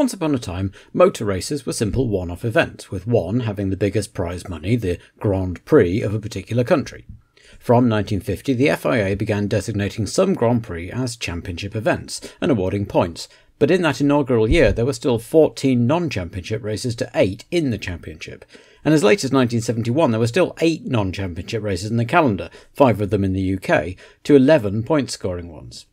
Once upon a time, motor races were simple one off events, with one having the biggest prize money, the Grand Prix of a particular country. From 1950, the FIA began designating some Grand Prix as championship events and awarding points, but in that inaugural year there were still 14 non championship races to 8 in the championship. And as late as 1971, there were still 8 non championship races in the calendar, 5 of them in the UK, to 11 point scoring ones.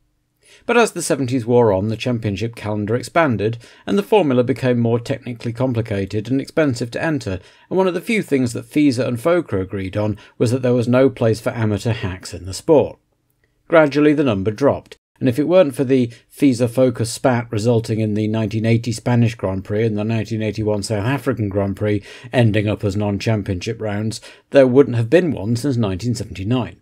But as the 70s wore on, the championship calendar expanded, and the formula became more technically complicated and expensive to enter, and one of the few things that FISA and FOCA agreed on was that there was no place for amateur hacks in the sport. Gradually the number dropped, and if it weren't for the FISA FOCA spat resulting in the 1980 Spanish Grand Prix and the 1981 South African Grand Prix ending up as non championship rounds, there wouldn't have been one since 1979.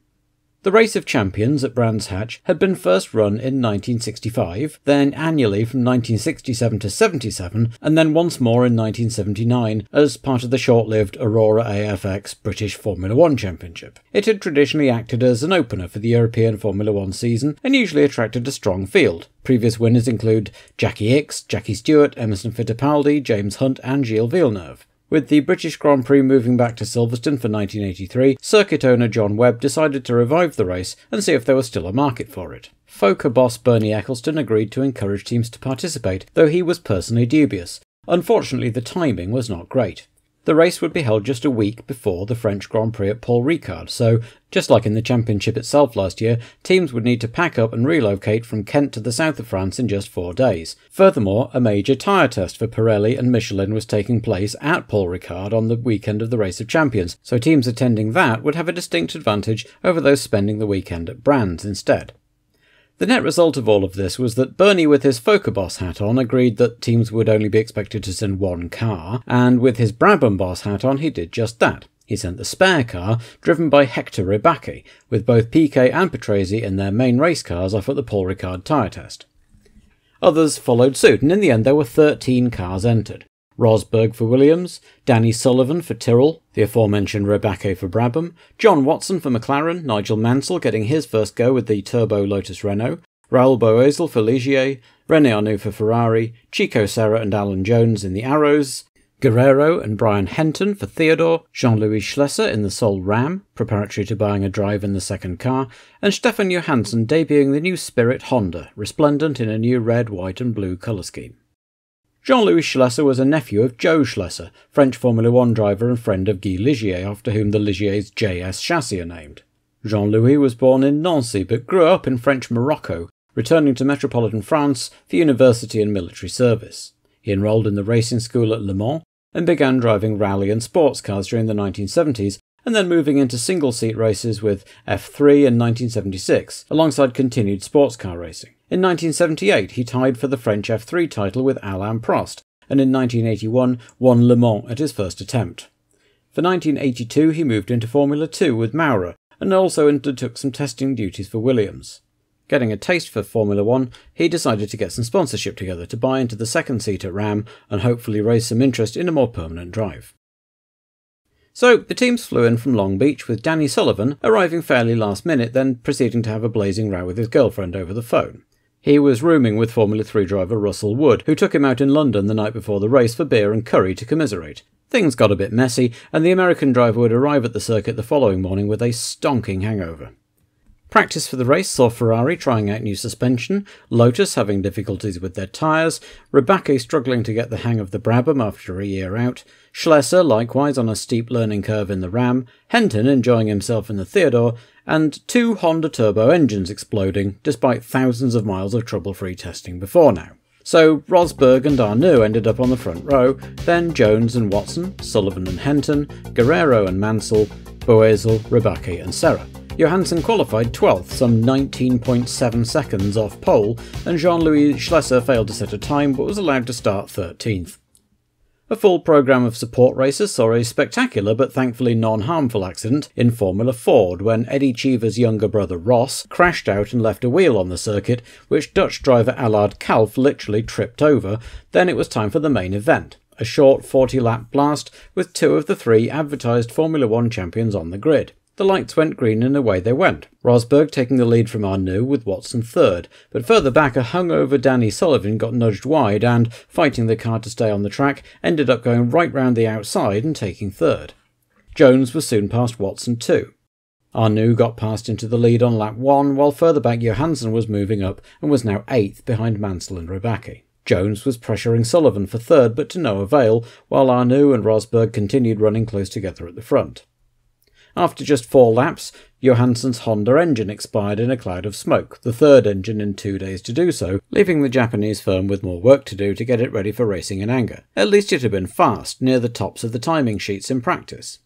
The Race of Champions at Brands Hatch had been first run in 1965, then annually from 1967 to 77, and then once more in 1979 as part of the short lived Aurora AFX British Formula One Championship. It had traditionally acted as an opener for the European Formula One season and usually attracted a strong field. Previous winners include Jackie Ickx, Jackie Stewart, Emerson Fittipaldi, James Hunt, and Gilles Villeneuve. With the British Grand Prix moving back to Silverstone for 1983, circuit owner John Webb decided to revive the race and see if there was still a market for it. FOCA boss Bernie Ecclestone agreed to encourage teams to participate, though he was personally dubious. Unfortunately, the timing was not great. The race would be held just a week before the French Grand Prix at Paul Ricard, so, just like in the championship itself last year, teams would need to pack up and relocate from Kent to the south of France in just four days. Furthermore, a major tyre test for Pirelli and Michelin was taking place at Paul Ricard on the weekend of the Race of Champions, so teams attending that would have a distinct advantage over those spending the weekend at Brands instead. The net result of all of this was that Bernie, with his FOCA boss hat on, agreed that teams would only be expected to send one car, and with his Brabham boss hat on, he did just that. He sent the spare car, driven by Hector Rebaque, with both Piquet and Patrese in their main race cars off at the Paul Ricard tyre test. Others followed suit, and in the end there were 13 cars entered. Rosberg for Williams, Danny Sullivan for Tyrrell, the aforementioned Rebaque for Brabham, John Watson for McLaren, Nigel Mansell getting his first go with the turbo Lotus Renault, Raoul Boesel for Ligier, Rene Arnoux for Ferrari, Chico Serra and Alan Jones in the Arrows, Guerrero and Brian Henton for Theodore, Jean-Louis Schlesser in the Sol Ram, preparatory to buying a drive in the second car, and Stefan Johansson debuting the new Spirit Honda, resplendent in a new red, white and blue colour scheme. Jean-Louis Schlesser was a nephew of Jo Schlesser, French Formula One driver and friend of Guy Ligier, after whom the Ligier's JS chassis are named. Jean-Louis was born in Nancy but grew up in French Morocco, returning to metropolitan France for university and military service. He enrolled in the racing school at Le Mans and began driving rally and sports cars during the 1970s and then moving into single seat races with F3 in 1976, alongside continued sports car racing. In 1978, he tied for the French F3 title with Alain Prost, and in 1981 won Le Mans at his first attempt. For 1982, he moved into Formula 2 with Maurer, and also undertook some testing duties for Williams. Getting a taste for Formula 1, he decided to get some sponsorship together to buy into the second seat at Ram and hopefully raise some interest in a more permanent drive. So the teams flew in from Long Beach with Danny Sullivan arriving fairly last minute, then proceeding to have a blazing row with his girlfriend over the phone. He was rooming with Formula 3 driver Russell Wood, who took him out in London the night before the race for beer and curry to commiserate. Things got a bit messy, and the American driver would arrive at the circuit the following morning with a stonking hangover. Practice for the race saw Ferrari trying out new suspension, Lotus having difficulties with their tyres, Rebaque struggling to get the hang of the Brabham after a year out, Schlesser likewise on a steep learning curve in the Ram, Henton enjoying himself in the Theodore, and two Honda turbo engines exploding despite thousands of miles of trouble-free testing before now. So Rosberg and Arnoux ended up on the front row, then Jones and Watson, Sullivan and Henton, Guerrero and Mansell, Boesel, Rebaque and Serra. Johansson qualified 12th, some 19.7 seconds off pole, and Jean-Louis Schlesser failed to set a time but was allowed to start 13th. A full programme of support races saw a spectacular but thankfully non harmful accident in Formula Ford when Eddie Cheever's younger brother Ross crashed out and left a wheel on the circuit, which Dutch driver Allard Kalf literally tripped over. Then it was time for the main event a short 40 lap blast with two of the three advertised Formula One champions on the grid. The lights went green and away they went, Rosberg taking the lead from Arnoux with Watson third, but further back a hungover Danny Sullivan got nudged wide and, fighting the car to stay on the track, ended up going right round the outside and taking third. Jones was soon past Watson too. Arnoux got passed into the lead on lap 1, while further back Johansson was moving up and was now 8th behind Mansell and Rebaque. Jones was pressuring Sullivan for third, but to no avail, while Arnoux and Rosberg continued running close together at the front. After just four laps, Johansson's Honda engine expired in a cloud of smoke, the third engine in two days to do so, leaving the Japanese firm with more work to do to get it ready for racing in anger. At least it had been fast, near the tops of the timing sheets in practice.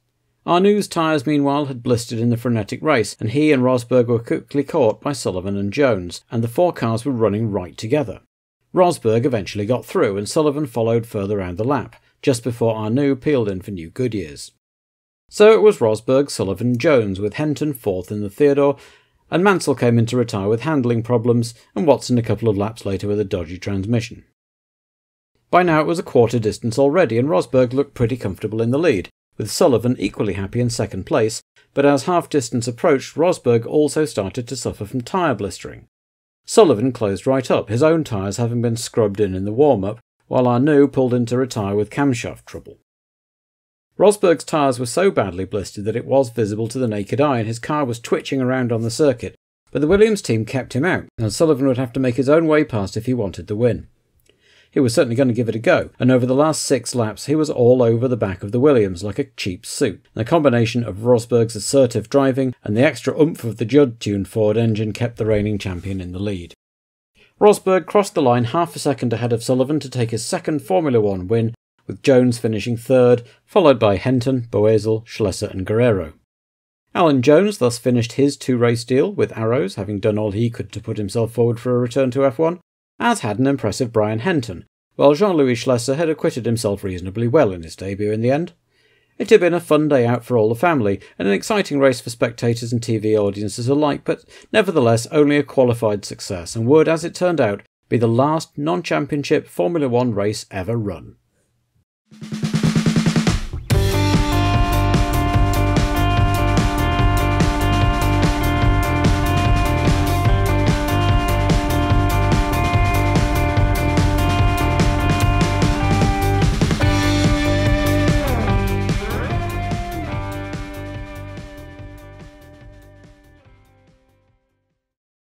Arnoux's tyres, meanwhile, had blistered in the frenetic race, and he and Rosberg were quickly caught by Sullivan and Jones, and the four cars were running right together. Rosberg eventually got through, and Sullivan followed further round the lap, just before Arnoux peeled in for new Goodyears. So it was Rosberg, Sullivan, Jones, with Henton fourth in the Theodore, and Mansell came in to retire with handling problems, and Watson a couple of laps later with a dodgy transmission. By now it was a quarter distance already, and Rosberg looked pretty comfortable in the lead, with Sullivan equally happy in second place, but as half distance approached, Rosberg also started to suffer from tyre blistering. Sullivan closed right up, his own tyres having been scrubbed in in the warm up, while Arnoux pulled in to retire with camshaft trouble. Rosberg's tyres were so badly blistered that it was visible to the naked eye, and his car was twitching around on the circuit, but the Williams team kept him out, and Sullivan would have to make his own way past if he wanted the win he was certainly going to give it a go, and over the last six laps he was all over the back of the Williams like a cheap suit. The combination of Rosberg's assertive driving and the extra oomph of the Judd tuned Ford engine kept the reigning champion in the lead. Rosberg crossed the line half a second ahead of Sullivan to take his second Formula One win, with Jones finishing third, followed by Henton, Boesel, Schlesser, and Guerrero. Alan Jones thus finished his two race deal, with Arrows having done all he could to put himself forward for a return to F1, as had an impressive Brian Henton, while Jean Louis Schlesser had acquitted himself reasonably well in his debut in the end. It had been a fun day out for all the family, and an exciting race for spectators and TV audiences alike, but nevertheless only a qualified success, and would, as it turned out, be the last non championship Formula One race ever run you